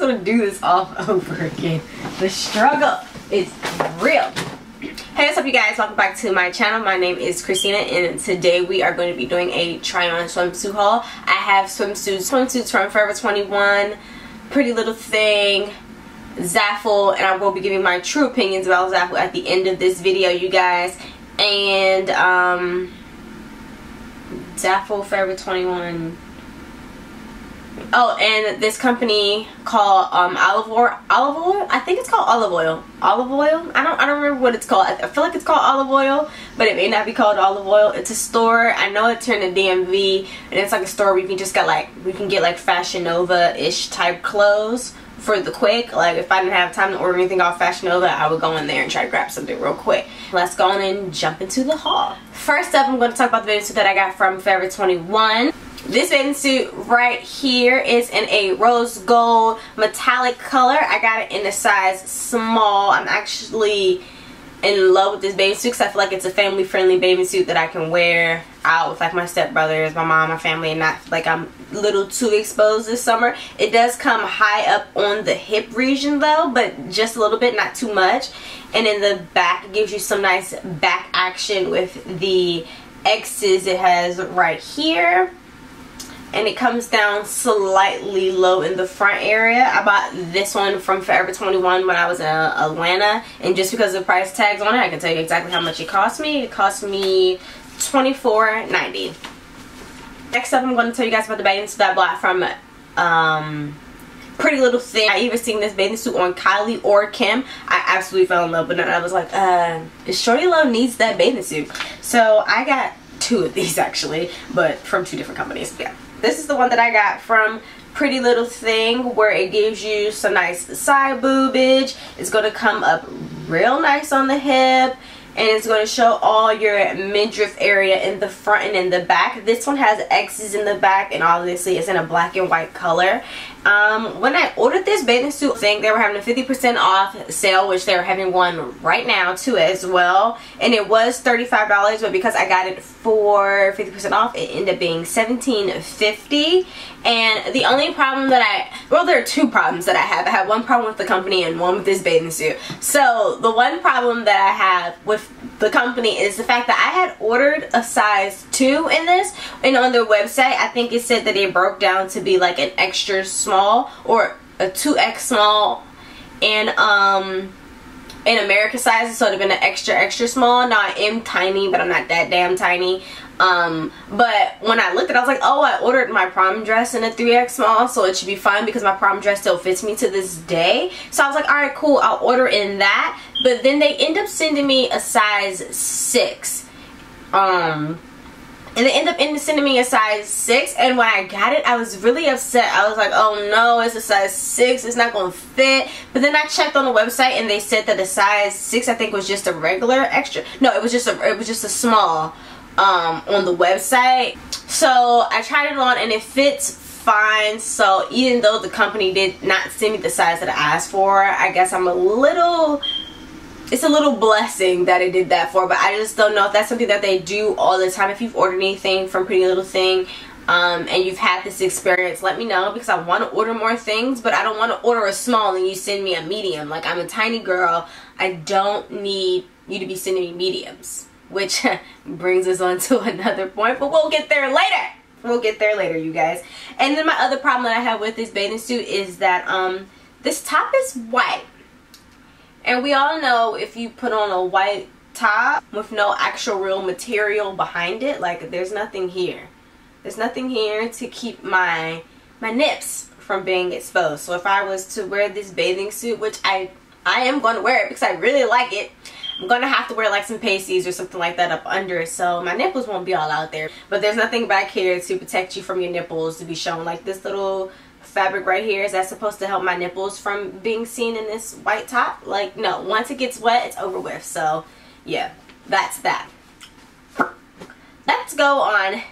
always gonna do this all over again. The struggle is real. Hey what's up you guys welcome back to my channel my name is Khrystina and today we are going to be doing a try on swimsuit haul I have swimsuits swimsuits from Forever 21 Pretty Little Thing Zaful and I will be giving my true opinions about Zaful at the end of this video you guys and um Zaful Forever 21 Oh, and this company called um, olive oil. Olive oil. I think it's called olive oil. Olive oil. I don't. I don't remember what it's called. I feel like it's called olive oil, but it may not be called olive oil. It's a store. I know it's here in the DMV, and it's like a store where you can just get like we can get like Fashion Nova ish type clothes for the quick. Like if I didn't have time to order anything off Fashion Nova, I would go in there and try to grab something real quick. Let's go on and jump into the haul. First up, I'm going to talk about the bathing suit that I got from Forever 21. This bathing suit right here is in a rose gold metallic color. I got it in a size small. I'm actually in love with this bathing suit because I feel like it's a family friendly bathing suit that I can wear out with like my stepbrothers, my mom, my family and not like I'm a little too exposed this summer. It does come high up on the hip region though, but just a little bit, not too much. And in the back, gives you some nice back action with the X's it has right here and it comes down slightly low in the front area. I bought this one from Forever 21 when I was in Atlanta and just because of the price tags on it I can tell you exactly how much it cost me. It cost me $24.90. Next up I'm going to tell you guys about the bathing suit that I bought from um, Pretty Little Thing. I even seen this bathing suit on Kylie or Kim. I absolutely fell in love with it. I was like, uh, Shorty Love needs that bathing suit. So I got two of these actually, but from two different companies. Yeah. This is the one that I got from Pretty Little Thing where it gives you some nice side boobage. It's going to come up real nice on the hip and it's going to show all your midriff area in the front and in the back. This one has X's in the back and obviously it's in a black and white color. Um, when I ordered this bathing suit thing, they were having a 50% off sale, which they're having one right now too as well. And it was $35, but because I got it for 50% off, it ended up being $17.50. And the only problem that I, well, there are two problems that I have. I have one problem with the company and one with this bathing suit. So the one problem that I have with the company is the fact that I had ordered a size 2 in this and on their website I think it said that it broke down to be like an extra small or a 2x small and um in America sizes, so it would have been an extra extra small. Now I am tiny but I'm not that damn tiny. Um but when I looked at it I was like oh I ordered my prom dress in a 3x small so it should be fine because my prom dress still fits me to this day. So I was like alright cool I'll order in that. But then they end up sending me a size 6 um and they end up sending me a size 6 and when I got it I was really upset. I was like oh no it's a size 6 it's not gonna fit. But then I checked on the website and they said that the size 6 I think was just a regular extra no it was just a it was just a small um, on the website. So I tried it on and it fits fine. So even though the company did not send me the size that I asked for I guess I'm a little it's a little blessing that it did that for but I just don't know if that's something that they do all the time. If you've ordered anything from Pretty Little Thing um, and you've had this experience let me know because I want to order more things but I don't want to order a small and you send me a medium. Like I'm a tiny girl. I don't need you to be sending me mediums which brings us on to another point but we'll get there later. We'll get there later you guys. And then my other problem that I have with this bathing suit is that um this top is white and we all know if you put on a white top with no actual real material behind it like there's nothing here. There's nothing here to keep my my nips from being exposed. So if I was to wear this bathing suit which I I am going to wear it because I really like it I'm gonna have to wear like some pasties or something like that up under it so my nipples won't be all out there. But there's nothing back here to protect you from your nipples to be shown like this little fabric right here. Is that supposed to help my nipples from being seen in this white top? Like no. Once it gets wet it's over with. So yeah that's that. Let's go on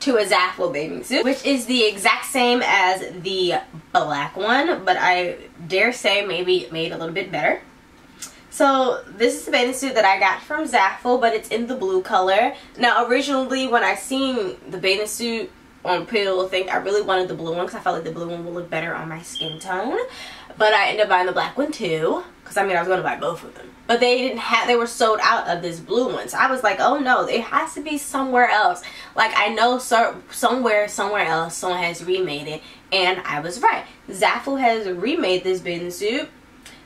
to a Zaful bathing suit which is the exact same as the black one but I dare say maybe made a little bit better. So this is the bathing suit that I got from Zaful, but it's in the blue color. Now originally when I seen the bathing suit on Little Thing. I really wanted the blue one because I felt like the blue one would look better on my skin tone. But I ended up buying the black one too. Because I mean, I was going to buy both of them. But they didn't have, they were sold out of this blue one. So I was like, oh no, it has to be somewhere else. Like I know so, somewhere, somewhere else, someone has remade it. And I was right. Zaful has remade this bathing suit.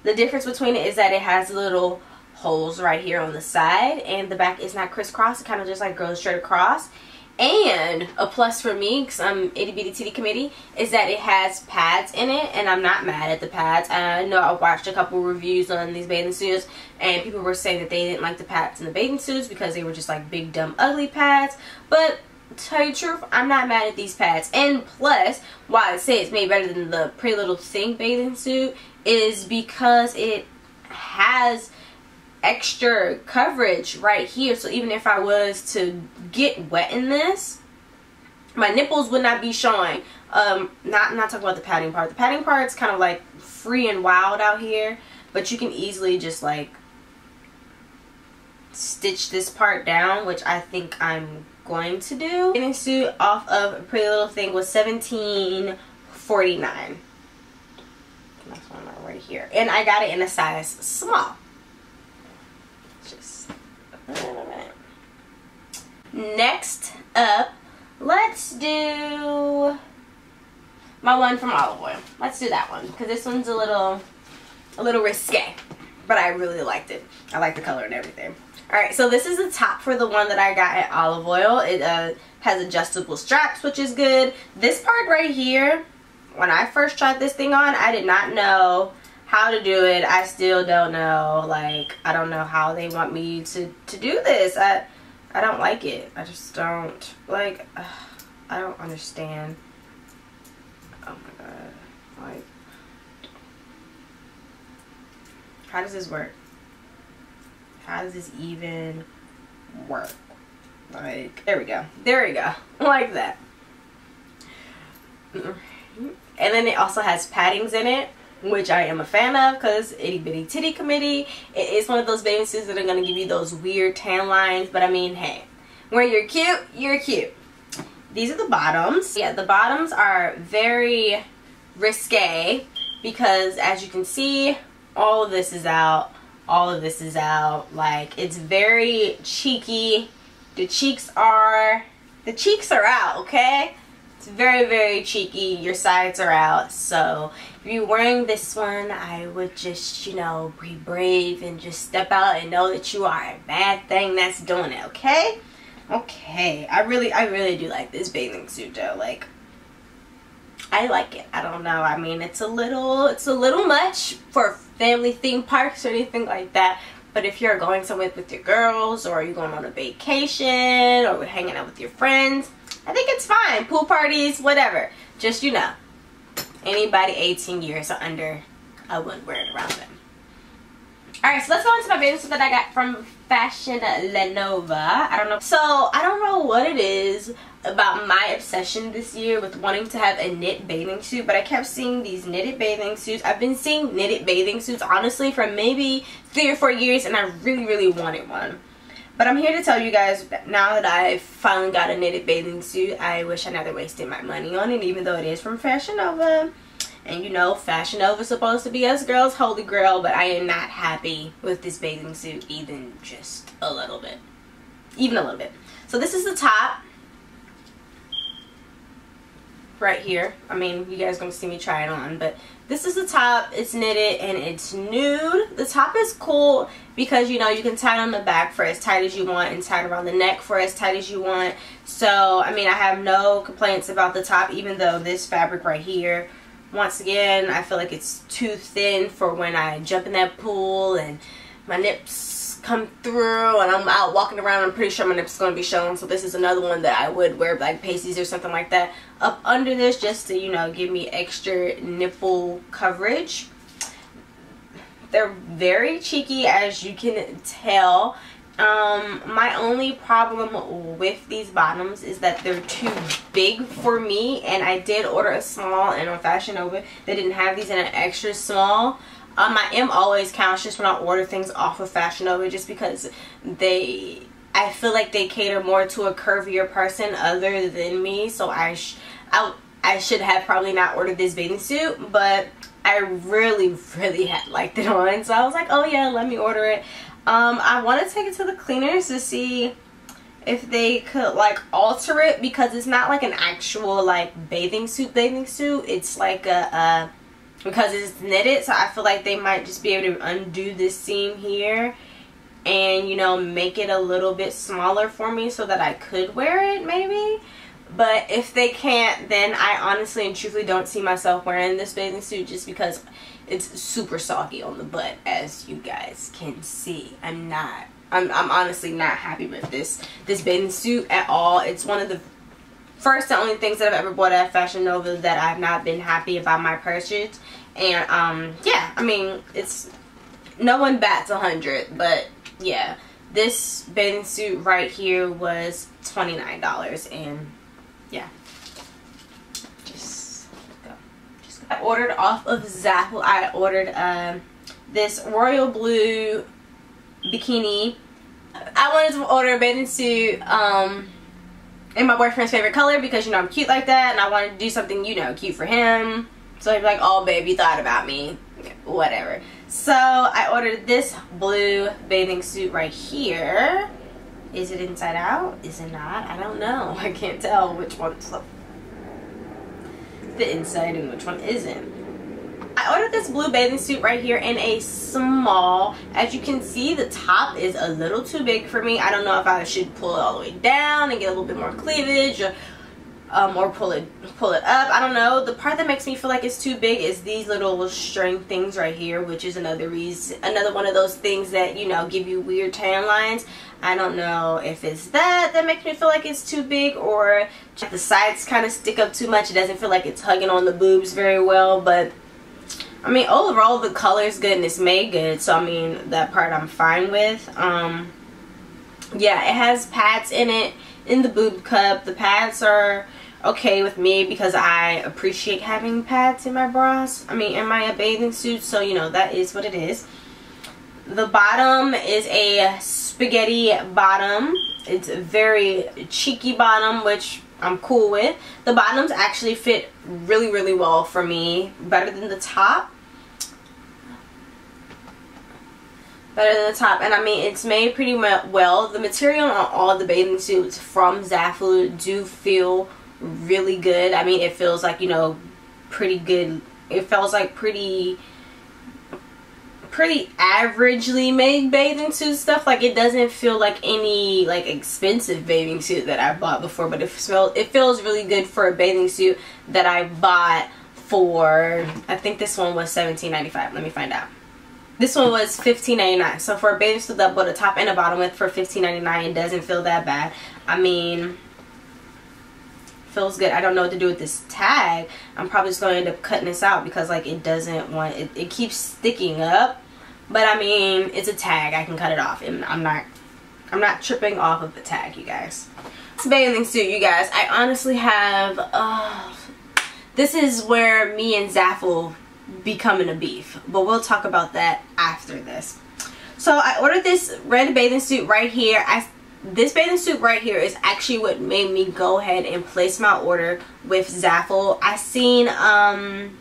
The difference between it is that it has little holes right here on the side. And the back is not crisscross. It kind of just like goes straight across and a plus for me, because I'm itty bitty titty committee, is that it has pads in it, and I'm not mad at the pads. I know I watched a couple reviews on these bathing suits, and people were saying that they didn't like the pads in the bathing suits because they were just like big, dumb, ugly pads. But to tell you truth, I'm not mad at these pads. And plus, why I say it's made better than the Pretty Little Thing bathing suit is because it has extra coverage right here. So even if I was to get wet in this my nipples would not be showing. Um not not talking about the padding part. The padding part is kind of like free and wild out here but you can easily just like stitch this part down which I think I'm going to do. Getting suit off of Pretty Little Thing was 17.49 that's one right here. And I got it in a size small Next up, let's do my one from Olive Oil. Let's do that one because this one's a little, a little risque, but I really liked it. I like the color and everything. Alright, so this is the top for the one that I got at Olive Oil. It uh, has adjustable straps, which is good. This part right here, when I first tried this thing on, I did not know how to do it. I still don't know. Like, I don't know how they want me to, to do this. I, I don't like it. I just don't. Like, ugh, I don't understand. Oh my god. Like, how does this work? How does this even work? Like, there we go. There we go. Like that. Mm-hmm. And then it also has paddings in it which I am a fan of because itty bitty titty committee. It is one of those bathing suits that are going to give you those weird tan lines. But I mean, hey, when you're cute, you're cute. These are the bottoms. Yeah, the bottoms are very risque because as you can see, all of this is out. All of this is out. Like, it's very cheeky. The cheeks are, the cheeks are out, okay? It's very, very cheeky. Your sides are out. So if you're wearing this one, I would just, you know, be brave and just step out and know that you are a bad thing that's doing it, okay? Okay. I really, I really do like this bathing suit though. Like, I like it. I don't know. I mean, it's a little, it's a little much for family theme parks or anything like that. But if you're going somewhere with your girls or you're going on a vacation or hanging out with your friends, I think it's fine. Pool parties, whatever. Just, you know, anybody 18 years or under, I wouldn't wear it around them. Alright, so let's go into my bathing suit that I got from Fashion Lenova. I don't know. So, I don't know what it is about my obsession this year with wanting to have a knit bathing suit, but I kept seeing these knitted bathing suits. I've been seeing knitted bathing suits, honestly, for maybe three or four years, and I really, really wanted one. But I'm here to tell you guys now that I've finally got a knitted bathing suit, I wish I never wasted my money on it, even though it is from Fashion Nova. And you know, Fashion Nova is supposed to be us girls' holy grail, but I am not happy with this bathing suit even just a little bit. Even a little bit. So this is the top right here. I mean, you guys gonna see me try it on, but this is the top. It's knitted and it's nude. The top is cool because, you know, you can tie it on the back for as tight as you want and tie it around the neck for as tight as you want. So, I mean, I have no complaints about the top, even though this fabric right here, once again, I feel like it's too thin for when I jump in that pool and my nips come through and I'm out walking around I'm pretty sure my nips going to be showing. So this is another one that I would wear like pasties or something like that. Up under this just to you know give me extra nipple coverage. They're very cheeky as you can tell. Um, my only problem with these bottoms is that they're too big for me and I did order a small and on Fashion Nova they didn't have these in an extra small um, I am always cautious when I order things off of Fashion Nova just because they, I feel like they cater more to a curvier person other than me. So I, I, I should have probably not ordered this bathing suit, but I really, really had liked it on. So I was like, oh yeah, let me order it. Um, I want to take it to the cleaners to see if they could like alter it because it's not like an actual like bathing suit bathing suit. It's like a, a because it's knitted so I feel like they might just be able to undo this seam here and you know make it a little bit smaller for me so that I could wear it maybe. But if they can't then I honestly and truthfully don't see myself wearing this bathing suit just because it's super soggy on the butt as you guys can see. I'm not I'm, I'm honestly not happy with this this bathing suit at all. It's one of the first the only things that I've ever bought at Fashion Nova that I've not been happy about my purchase. And um yeah I mean it's no one bats a hundred but yeah. This bathing suit right here was $29 and yeah. Just go just go. I ordered off of Zaful I ordered um this royal blue bikini. I wanted to order a bathing suit um in my boyfriend's favorite color because you know I'm cute like that and I wanted to do something you know cute for him. So he'd be like oh babe you thought about me. Whatever. So I ordered this blue bathing suit right here. Is it inside out? Is it not? I don't know. I can't tell which one's the, the inside and which one isn't I ordered this blue bathing suit right here in a small. As you can see, the top is a little too big for me. I don't know if I should pull it all the way down and get a little bit more cleavage or, um, or pull it pull it up. I don't know. The part that makes me feel like it's too big is these little string things right here, which is another reason, another one of those things that, you know, give you weird tan lines. I don't know if it's that that makes me feel like it's too big or the sides kind of stick up too much. It doesn't feel like it's hugging on the boobs very well, but I mean, overall the color is good and it's made good. So, I mean, that part I'm fine with. Um, yeah, it has pads in it in the boob cup. The pads are okay with me because I appreciate having pads in my bras. I mean, in my bathing suit. So, you know, that is what it is. The bottom is a spaghetti bottom. It's a very cheeky bottom, which I'm cool with. The bottoms actually fit really, really well for me. Better than the top. Better than the top. And I mean, it's made pretty well. The material on all the bathing suits from Zaful do feel really good. I mean, it feels like, you know, pretty good. It feels like pretty pretty averagely made bathing suit stuff. Like it doesn't feel like any like expensive bathing suit that I bought before, but it feels it feels really good for a bathing suit that I bought for I think this one was $17.95. Let me find out. This one was $15.99. So for a bathing suit that I bought a top and a bottom with for $15.99, it doesn't feel that bad. I mean, feels good. I don't know what to do with this tag. I'm probably just going to end up cutting this out because like it doesn't want, it, it keeps sticking up. But I mean, it's a tag. I can cut it off. And I'm not, I'm not tripping off of the tag, you guys. Bathing suit, you guys. I honestly have, uh, this is where me and Zaful becoming a beef. But we'll talk about that after this. So I ordered this red bathing suit right here. I this bathing suit right here is actually what made me go ahead and place my order with Zaful. I seen um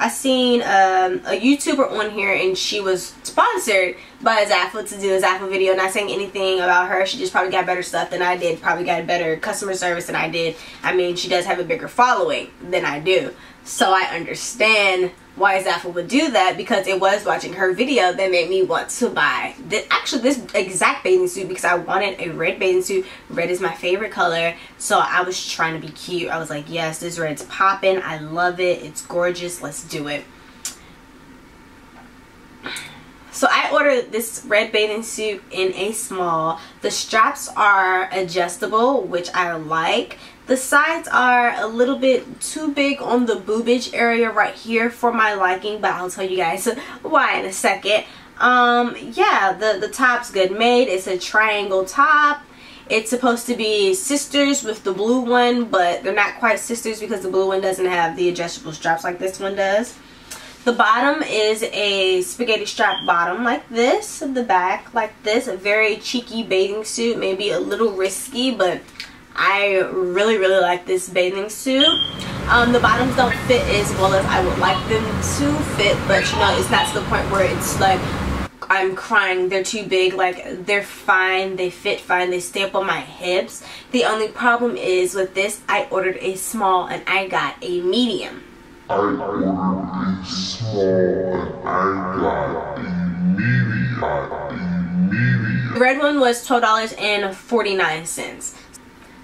I seen um, a YouTuber on here and she was sponsored by Zaful to do a Zaful video. Not saying anything about her. She just probably got better stuff than I did. Probably got better customer service than I did. I mean, she does have a bigger following than I do. So I understand why Zaful would do that because it was watching her video that made me want to buy this, actually this exact bathing suit because I wanted a red bathing suit. Red is my favorite color. So I was trying to be cute. I was like, yes, this red's popping. I love it. It's gorgeous. Let's do it. So I ordered this red bathing suit in a small. The straps are adjustable, which I like. The sides are a little bit too big on the boobage area right here for my liking, but I'll tell you guys why in a second. Um, yeah, the, the top's good made. It's a triangle top. It's supposed to be sisters with the blue one, but they're not quite sisters because the blue one doesn't have the adjustable straps like this one does. The bottom is a spaghetti strap bottom like this. The back like this. A very cheeky bathing suit. Maybe a little risky, but I really, really like this bathing suit. Um, the bottoms don't fit as well as I would like them to fit, but you know, it's not to the point where it's like I'm crying, they're too big, like they're fine, they fit fine, they stay up on my hips. The only problem is with this, I ordered a small and I got a medium. I ordered a small and I got a medium. A medium. The red one was $12.49.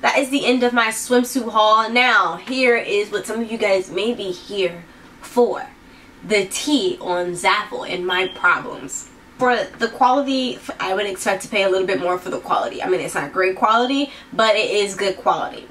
That is the end of my swimsuit haul. Now, here is what some of you guys may be here for. The tea on Zaful and my problems. For the quality, I would expect to pay a little bit more for the quality. I mean, it's not great quality, but it is good quality.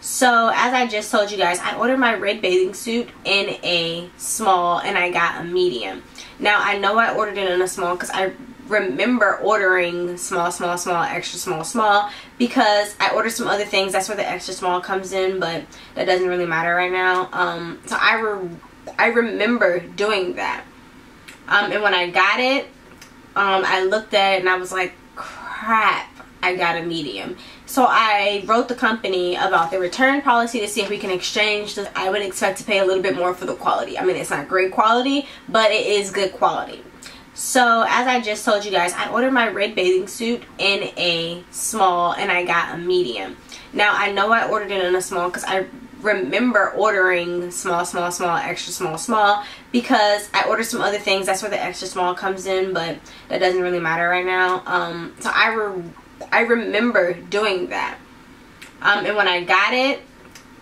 So as I just told you guys, I ordered my red bathing suit in a small and I got a medium. Now I know I ordered it in a small because I remember ordering small, small, small, extra small, small because I ordered some other things. That's where the extra small comes in, but that doesn't really matter right now. Um, so I, re I remember doing that. Um, and when I got it, um, I looked at it and I was like, crap, I got a medium. So I wrote the company about the return policy to see if we can exchange. I would expect to pay a little bit more for the quality. I mean, it's not great quality, but it is good quality. So as I just told you guys, I ordered my red bathing suit in a small and I got a medium. Now I know I ordered it in a small because I remember ordering small, small, small, extra small, small because I ordered some other things. That's where the extra small comes in, but that doesn't really matter right now. Um, so I re I remember doing that. Um, and when I got it,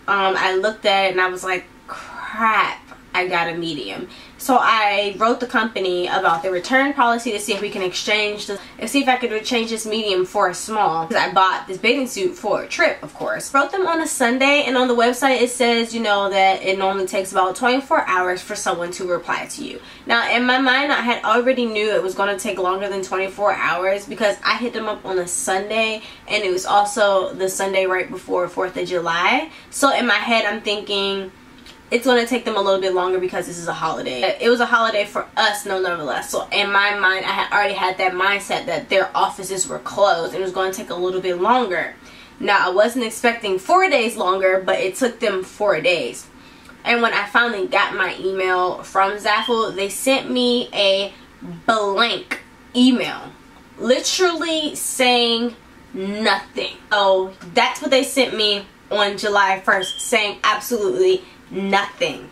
um, I looked at it and I was like, crap, I got a medium. So I wrote the company about the return policy to see if we can exchange, the, see if I could change this medium for a small. Because I bought this bathing suit for a trip, of course. Wrote them on a Sunday and on the website it says, you know, that it normally takes about 24 hours for someone to reply to you. Now in my mind I had already knew it was going to take longer than 24 hours because I hit them up on a Sunday and it was also the Sunday right before 4th of July. So in my head I'm thinking it's going to take them a little bit longer because this is a holiday. It was a holiday for us, no nonetheless. So in my mind, I had already had that mindset that their offices were closed. And it was going to take a little bit longer. Now, I wasn't expecting four days longer, but it took them four days. And when I finally got my email from Zaful, they sent me a blank email. Literally saying nothing. Oh, that's what they sent me on July 1st, saying absolutely nothing.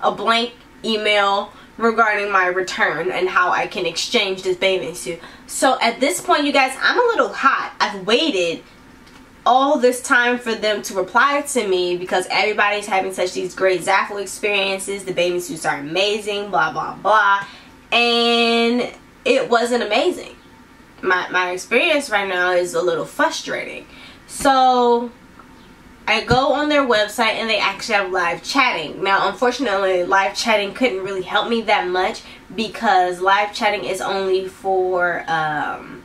A blank email regarding my return and how I can exchange this bathing suit. So at this point, you guys, I'm a little hot. I've waited all this time for them to reply to me because everybody's having such these great Zaful experiences. The bathing suits are amazing, blah, blah, blah. And it wasn't amazing. My, my experience right now is a little frustrating. So I go on their website and they actually have live chatting. Now, unfortunately, live chatting couldn't really help me that much because live chatting is only for um,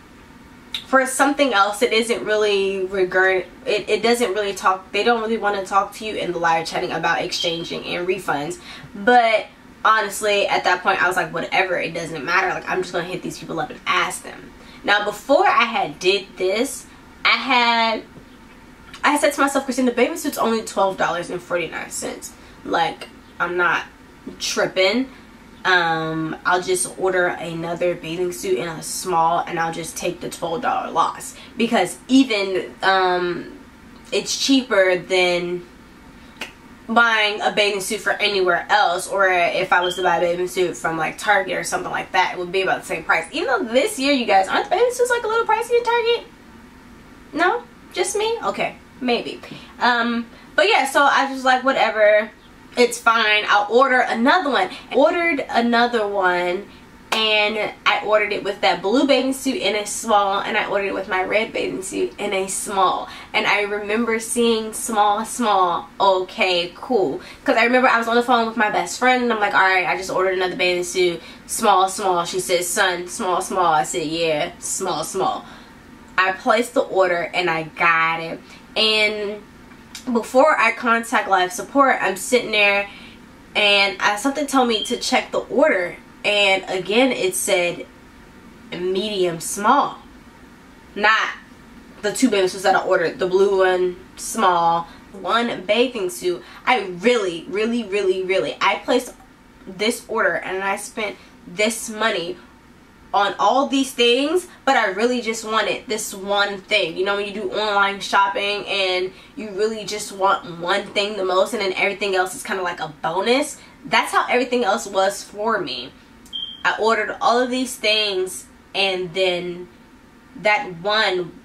for something else. It isn't really regard. It, it doesn't really talk. They don't really want to talk to you in the live chatting about exchanging and refunds. But honestly, at that point, I was like, whatever. It doesn't matter. Like, I'm just gonna hit these people up and ask them. Now, before I had did this, I had I said to myself, Christine, the bathing suit's only $12.49. Like, I'm not tripping. Um, I'll just order another bathing suit in a small and I'll just take the $12 loss. Because even, um, it's cheaper than buying a bathing suit for anywhere else or if I was to buy a bathing suit from like Target or something like that it would be about the same price even though this year you guys aren't the bathing suits like a little pricey in Target no just me okay maybe. Um but yeah so i was like whatever. It's fine. I'll order another one. Ordered another one and I ordered it with that blue bathing suit in a small and I ordered it with my red bathing suit in a small. And I remember seeing small small. Okay cool. Because I remember I was on the phone with my best friend and I'm like alright I just ordered another bathing suit. Small small. She said son small small. I said yeah small small. I placed the order and I got it and before I contact live support I'm sitting there and uh, something told me to check the order. And again it said medium small. Not the two bathing suits that I ordered the blue one small one bathing suit. I really really really really I placed this order and I spent this money on all these things but I really just wanted this one thing. You know when you do online shopping and you really just want one thing the most and then everything else is kind of like a bonus that's how everything else was for me. I ordered all of these things and then that one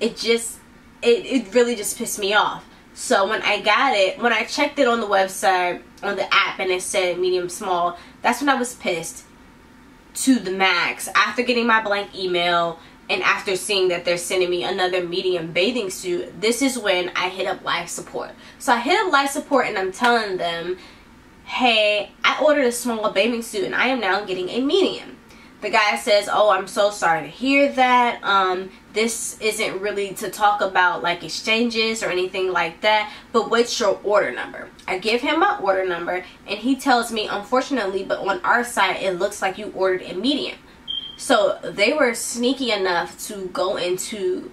it just it, it really just pissed me off. So when I got it when I checked it on the website on the app and it said medium small that's when I was pissed to the max. After getting my blank email and after seeing that they're sending me another medium bathing suit this is when I hit up live support. So I hit up live support and I'm telling them hey I ordered a small bathing suit and I am now getting a medium. The guy says oh i'm so sorry to hear that. Um this isn't really to talk about like exchanges or anything like that but what's your order number? I give him my order number and he tells me unfortunately but on our side it looks like you ordered a medium. So they were sneaky enough to go into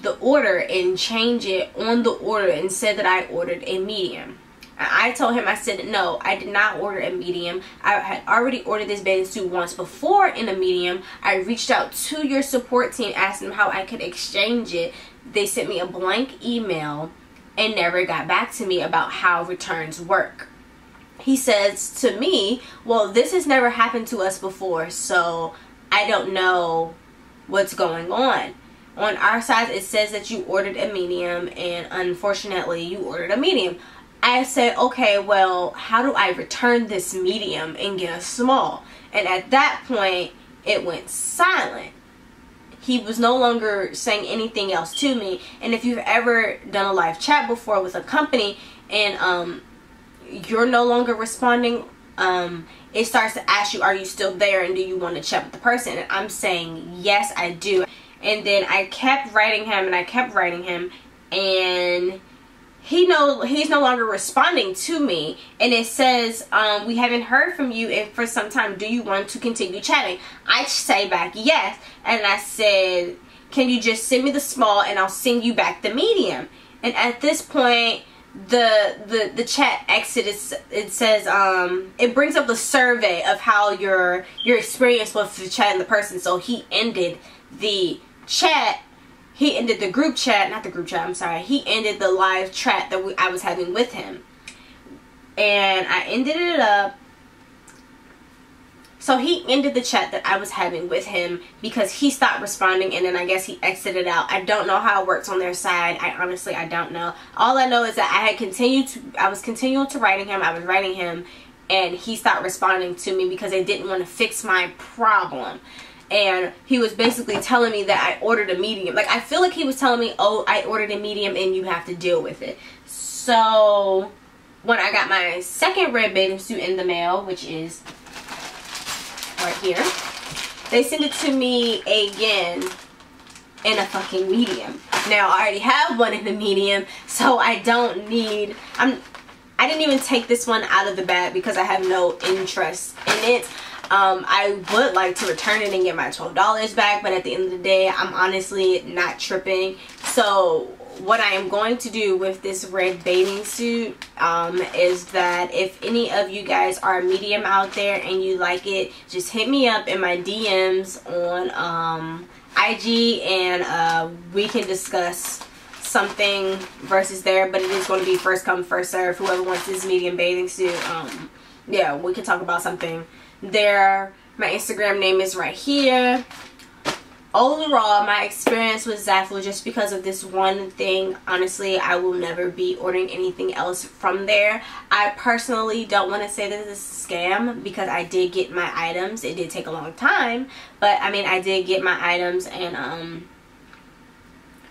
the order and change it on the order and said that i ordered a medium I told him, I said, no, I did not order a medium. I had already ordered this bathing suit once before in a medium. I reached out to your support team, asked them how I could exchange it. They sent me a blank email and never got back to me about how returns work. He says to me, well, this has never happened to us before, so I don't know what's going on on our side it says that you ordered a medium and unfortunately you ordered a medium I said, okay, well, how do I return this medium and get a small? And at that point, it went silent. He was no longer saying anything else to me. And if you've ever done a live chat before with a company and um, you're no longer responding, um, it starts to ask you, are you still there and do you want to chat with the person? And I'm saying, yes, I do. And then I kept writing him and I kept writing him and he no he's no longer responding to me. And it says um, we haven't heard from you and for some time. Do you want to continue chatting? I say back yes. And i said can you just send me the small and i'll send you back the medium? And at this point the the the chat exit is it says um it brings up the survey of how your your experience was the chat and the person. So he ended the chat he ended the group chat, not the group chat, I'm sorry. He ended the live chat that we, I was having with him. And I ended it up. So he ended the chat that I was having with him because he stopped responding and then I guess he exited out. I don't know how it works on their side. I honestly, I don't know. All I know is that I had continued to, I was continuing to writing him. I was writing him and he stopped responding to me because they didn't want to fix my problem and he was basically telling me that I ordered a medium. Like I feel like he was telling me, "Oh, I ordered a medium and you have to deal with it." So when I got my second red bathing suit in the mail, which is right here, they sent it to me again in a fucking medium. Now I already have one in the medium, so I don't need. I'm. I didn't even take this one out of the bag because I have no interest in it. Um, I would like to return it and get my $12 back, but at the end of the day, I'm honestly not tripping. So what I am going to do with this red bathing suit um, is that if any of you guys are a medium out there and you like it, just hit me up in my DMs on um, IG and uh, we can discuss something versus there. But it is going to be first come, first serve. Whoever wants this medium bathing suit, um, yeah, we can talk about something there. My Instagram name is right here. Overall, my experience with Zaful just because of this one thing, honestly, I will never be ordering anything else from there. I personally don't want to say that this is a scam because I did get my items. It did take a long time, but I mean, I did get my items and um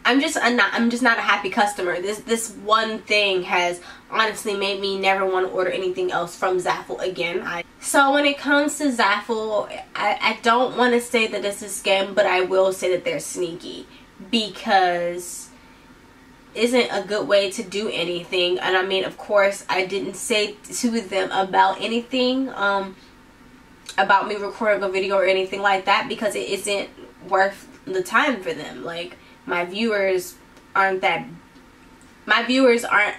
I'm just I'm not I'm just not a happy customer. This this one thing has honestly made me never want to order anything else from Zaful again. I, so when it comes to Zaful, I, I don't want to say that this is scam, but I will say that they're sneaky because isn't a good way to do anything and i mean of course i didn't say to them about anything um about me recording a video or anything like that because it isn't worth the time for them like my viewers aren't that my viewers aren't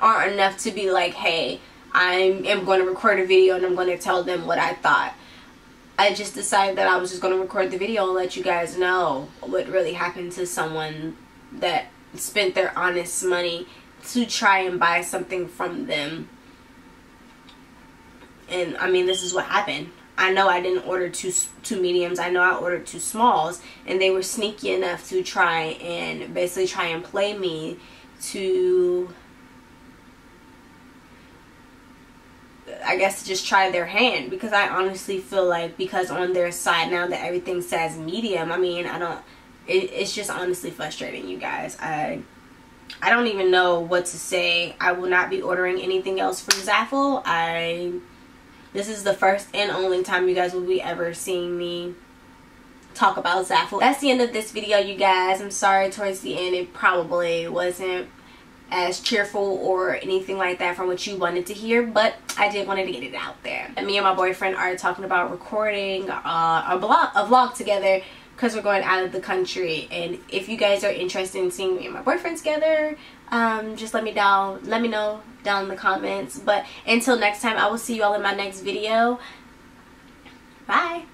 aren't enough to be like hey i am going to record a video and i'm going to tell them what i thought i just decided that i was just going to record the video and let you guys know what really happened to someone that spent their honest money to try and buy something from them. And I mean, this is what happened. I know I didn't order two two mediums. I know I ordered two smalls, and they were sneaky enough to try and basically try and play me to I guess just try their hand because I honestly feel like because on their side now that everything says medium, I mean, I don't it, it's just honestly frustrating, you guys. I I don't even know what to say. I will not be ordering anything else from Zaful. I this is the first and only time you guys will be ever seeing me talk about Zaful. That's the end of this video, you guys. I'm sorry towards the end it probably wasn't as cheerful or anything like that from what you wanted to hear but I did wanted to get it out there. Me and my boyfriend are talking about recording uh, a, blog, a vlog together because we're going out of the country and if you guys are interested in seeing me and my boyfriend together um, just let me down let me know down in the comments. But until next time I will see you all in my next video. Bye